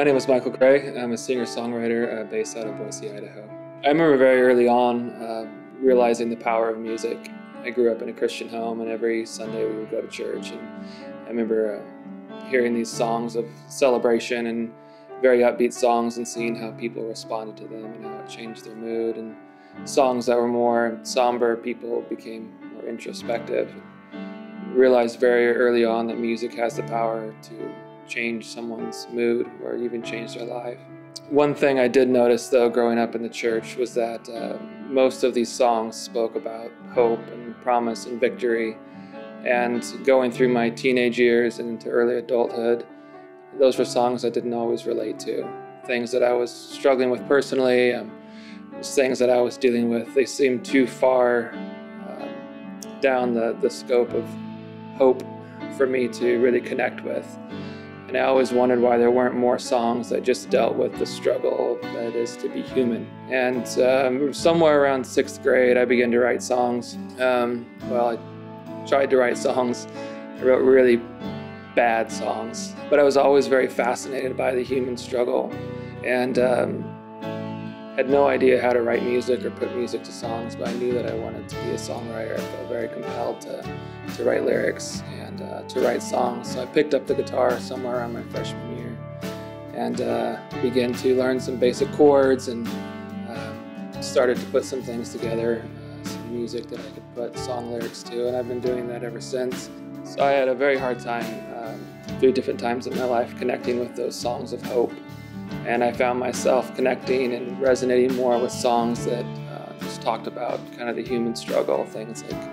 My name is Michael Gray. I'm a singer-songwriter uh, based out of Boise, Idaho. I remember very early on uh, realizing the power of music. I grew up in a Christian home, and every Sunday we would go to church. And I remember uh, hearing these songs of celebration and very upbeat songs, and seeing how people responded to them and how it changed their mood. And songs that were more somber, people became more introspective. Realized very early on that music has the power to change someone's mood or even change their life. One thing I did notice though growing up in the church was that uh, most of these songs spoke about hope and promise and victory. And going through my teenage years and into early adulthood, those were songs I didn't always relate to. Things that I was struggling with personally, um, things that I was dealing with, they seemed too far um, down the, the scope of hope for me to really connect with. And I always wondered why there weren't more songs that just dealt with the struggle that is to be human. And um, somewhere around sixth grade, I began to write songs. Um, well, I tried to write songs. I wrote really bad songs, but I was always very fascinated by the human struggle and um, had no idea how to write music or put music to songs, but I knew that I wanted to be a songwriter. I felt very compelled to, to write lyrics and uh, to write songs. So I picked up the guitar somewhere around my freshman year and uh, began to learn some basic chords and uh, started to put some things together, uh, some music that I could put song lyrics to, and I've been doing that ever since. So I had a very hard time um, through different times in my life connecting with those songs of hope. And I found myself connecting and resonating more with songs that uh, just talked about kind of the human struggle, things like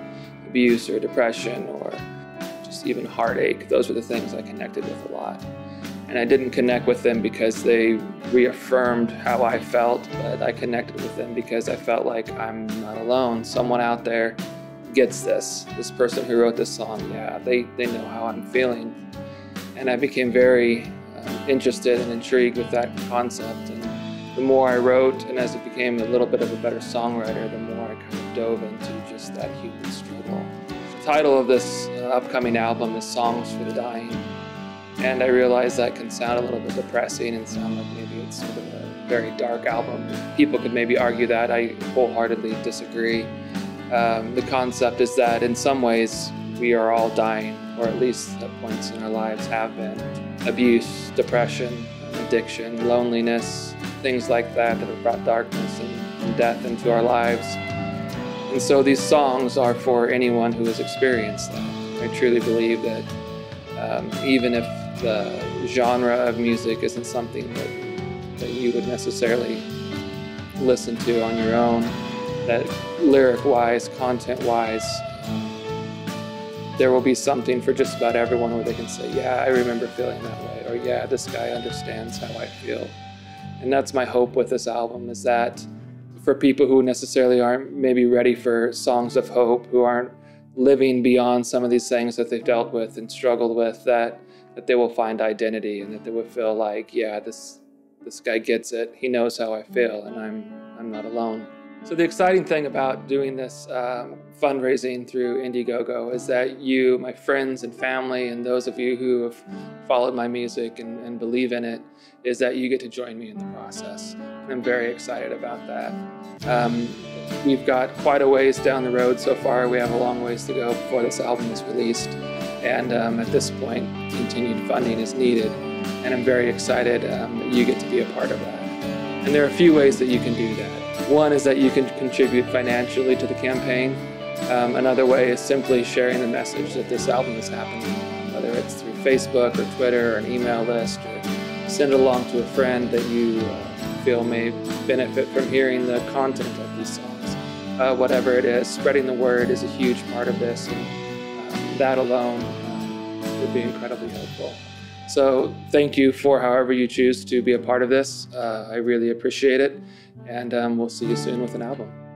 abuse or depression or just even heartache. Those were the things I connected with a lot. And I didn't connect with them because they reaffirmed how I felt, but I connected with them because I felt like I'm not alone. Someone out there gets this. This person who wrote this song, yeah, they, they know how I'm feeling. And I became very interested and intrigued with that concept. And the more I wrote, and as it became a little bit of a better songwriter, the more I kind of dove into just that human struggle The title of this uh, upcoming album is Songs for the Dying. And I realize that can sound a little bit depressing and sound like maybe it's sort of a very dark album. People could maybe argue that. I wholeheartedly disagree. Um, the concept is that in some ways we are all dying, or at least at points in our lives have been. Abuse, depression, addiction, loneliness, things like that that have brought darkness and, and death into our lives. And so these songs are for anyone who has experienced that. I truly believe that um, even if the genre of music isn't something that, that you would necessarily listen to on your own, that lyric-wise, content-wise, there will be something for just about everyone where they can say, yeah, I remember feeling that way, or yeah, this guy understands how I feel. And that's my hope with this album is that for people who necessarily aren't maybe ready for songs of hope, who aren't living beyond some of these things that they've dealt with and struggled with, that that they will find identity and that they will feel like, yeah, this this guy gets it. He knows how I feel, and I'm I'm not alone. So the exciting thing about doing this um, fundraising through Indiegogo is that you, my friends and family, and those of you who have followed my music and, and believe in it, is that you get to join me in the process. And I'm very excited about that. Um, we've got quite a ways down the road so far. We have a long ways to go before this album is released. And um, at this point, continued funding is needed. And I'm very excited um, that you get to be a part of that. And there are a few ways that you can do that. One is that you can contribute financially to the campaign. Um, another way is simply sharing the message that this album is happening, whether it's through Facebook or Twitter or an email list, or send it along to a friend that you uh, feel may benefit from hearing the content of these songs. Uh, whatever it is, spreading the word is a huge part of this, and um, that alone um, would be incredibly helpful. So thank you for however you choose to be a part of this. Uh, I really appreciate it, and um, we'll see you soon with an album.